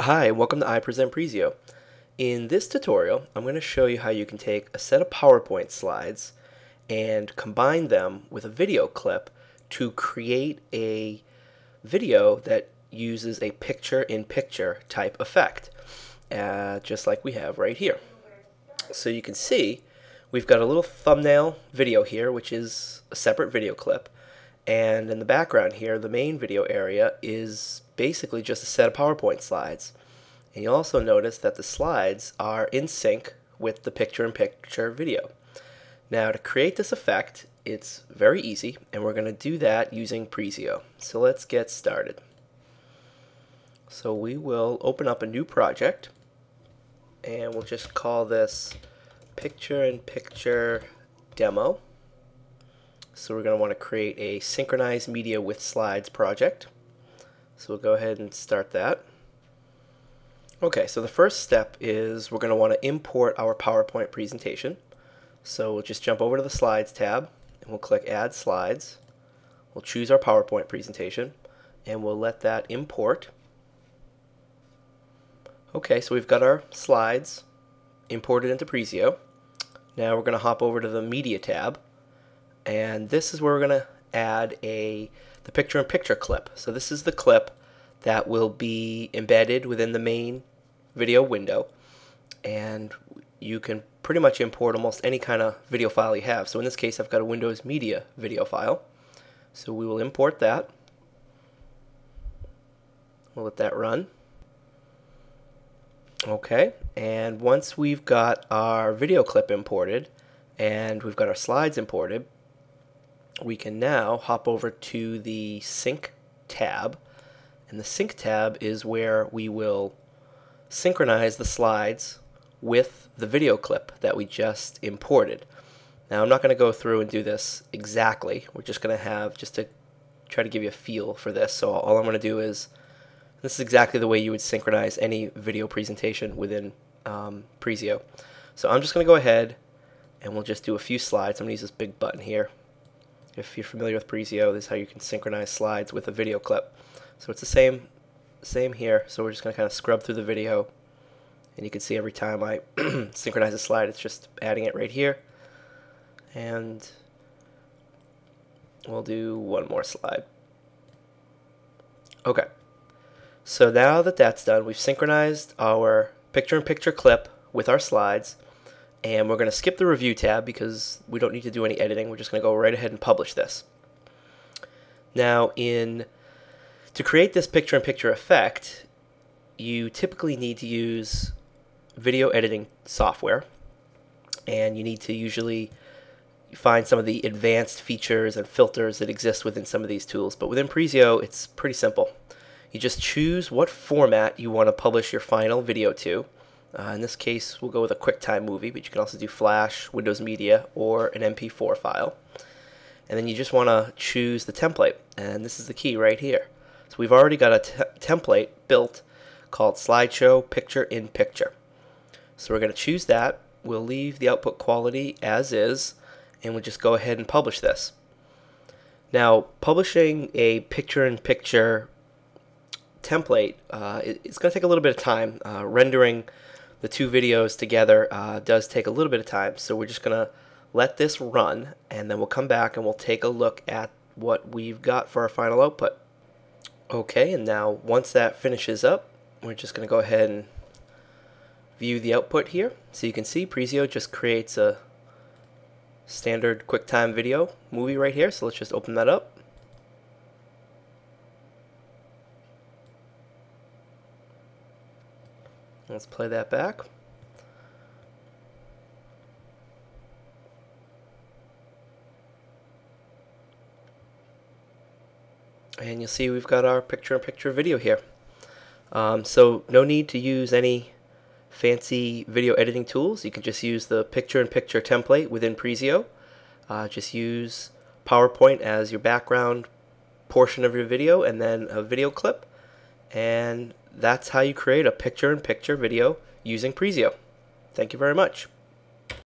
Hi, welcome to iPresent Presio. In this tutorial, I'm going to show you how you can take a set of PowerPoint slides and combine them with a video clip to create a video that uses a picture-in-picture type effect, uh, just like we have right here. So you can see we've got a little thumbnail video here, which is a separate video clip. And in the background here, the main video area is basically just a set of PowerPoint slides. And you'll also notice that the slides are in sync with the picture-in-picture video. Now to create this effect, it's very easy, and we're going to do that using Presio. So let's get started. So we will open up a new project, and we'll just call this picture-in-picture demo. So we're going to want to create a synchronized media with slides project. So we'll go ahead and start that. Okay, so the first step is we're going to want to import our PowerPoint presentation. So we'll just jump over to the Slides tab, and we'll click Add Slides. We'll choose our PowerPoint presentation, and we'll let that import. Okay, so we've got our slides imported into Presio. Now we're going to hop over to the Media tab, and this is where we're going to add a the picture-in-picture clip. So this is the clip that will be embedded within the main video window, and you can pretty much import almost any kind of video file you have. So in this case, I've got a Windows Media video file. So we will import that. We'll let that run. Okay, and once we've got our video clip imported and we've got our slides imported, we can now hop over to the Sync tab. And the Sync tab is where we will synchronize the slides with the video clip that we just imported. Now I'm not going to go through and do this exactly. We're just going to have, just to try to give you a feel for this. So all I'm going to do is, this is exactly the way you would synchronize any video presentation within um, Presio. So I'm just going to go ahead and we'll just do a few slides. I'm going to use this big button here. If you're familiar with Presio, this is how you can synchronize slides with a video clip. So it's the same, same here. So we're just going to kind of scrub through the video. And you can see every time I synchronize a slide, it's just adding it right here. And we'll do one more slide. Okay. So now that that's done, we've synchronized our picture-in-picture -picture clip with our slides. And we're going to skip the review tab because we don't need to do any editing. We're just going to go right ahead and publish this. Now, in to create this picture-in-picture -picture effect, you typically need to use video editing software, and you need to usually find some of the advanced features and filters that exist within some of these tools. But within Presio, it's pretty simple. You just choose what format you want to publish your final video to. Uh, in this case, we'll go with a QuickTime movie, but you can also do Flash, Windows Media, or an MP4 file. And then you just want to choose the template, and this is the key right here. So we've already got a template built called Slideshow Picture in Picture. So we're going to choose that. We'll leave the output quality as is, and we'll just go ahead and publish this. Now, publishing a picture-in-picture template, uh, it's going to take a little bit of time. Uh, rendering the two videos together uh, does take a little bit of time. So we're just going to let this run and then we'll come back and we'll take a look at what we've got for our final output. Okay, and now once that finishes up, we're just going to go ahead and view the output here. So you can see Presio just creates a standard QuickTime video movie right here. So let's just open that up. Let's play that back. And you'll see we've got our picture-in-picture -picture video here. Um, so no need to use any fancy video editing tools. You can just use the picture-in-picture -picture template within Presio. Uh, just use PowerPoint as your background portion of your video and then a video clip and that's how you create a picture-in-picture -picture video using Presio. Thank you very much.